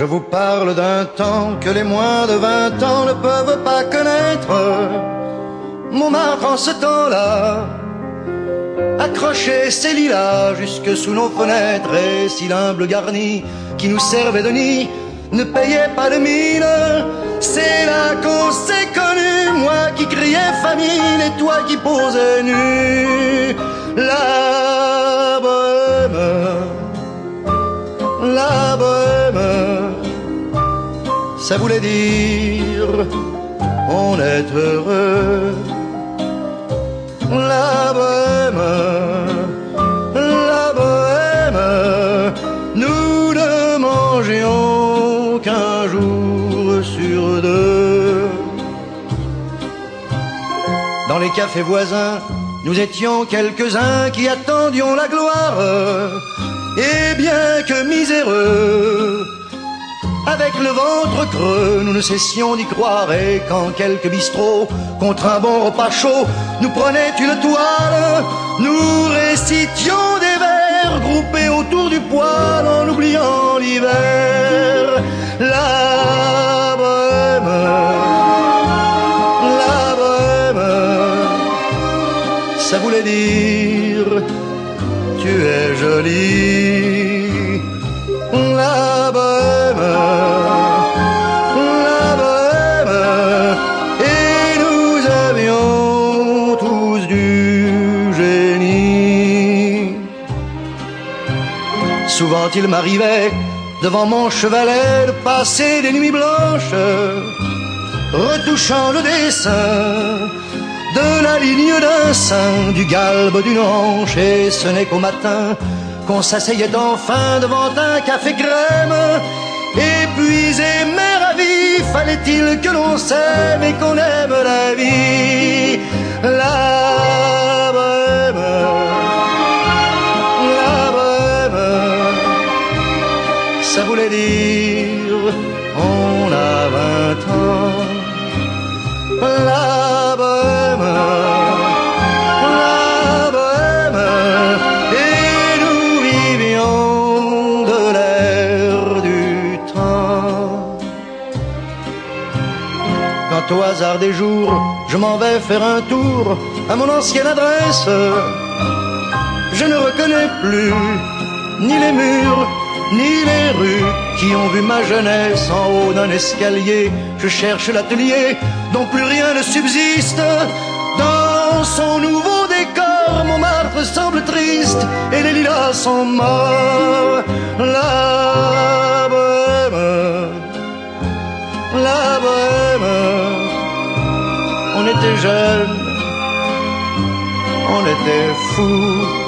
Je vous parle d'un temps que les moins de vingt ans ne peuvent pas connaître. Montmartre en ce temps-là accrochait ses lilas jusque sous nos fenêtres et si l'humble garni qui nous servait de nid ne payait pas de mine. C'est là qu'on s'est connu, moi qui criais famine et toi qui posais nu. Ça voulait dire on est heureux. La bohème, la bohème, nous ne mangions qu'un jour sur deux. Dans les cafés voisins, nous étions quelques-uns qui attendions la gloire. Et bien que miséreux, avec le ventre creux, nous ne cessions d'y croire. Et quand quelques bistrots, contre un bon repas chaud, nous prenaient une toile, nous récitions des vers groupés autour du poêle en oubliant l'hiver. La bohème, la bohème, ça voulait dire tu es jolie. La la et nous avions tous du génie. Souvent il m'arrivait devant mon chevalet de passer des nuits blanches, retouchant le dessin de la ligne d'un sein, du galbe d'une hanche, et ce n'est qu'au matin qu'on s'asseyait enfin devant un café crème. Épuisé mais ravi, fallait-il que l'on s'aime et qu'on aime la vie? La bohème, la bohème, ça voulait dire Au hasard des jours, je m'en vais faire un tour à mon ancienne adresse, je ne reconnais plus ni les murs, ni les rues qui ont vu ma jeunesse en haut d'un escalier. Je cherche l'atelier dont plus rien ne subsiste. Dans son nouveau décor, Montmartre semble triste et les lilas sont morts. On était jeunes, on était fous.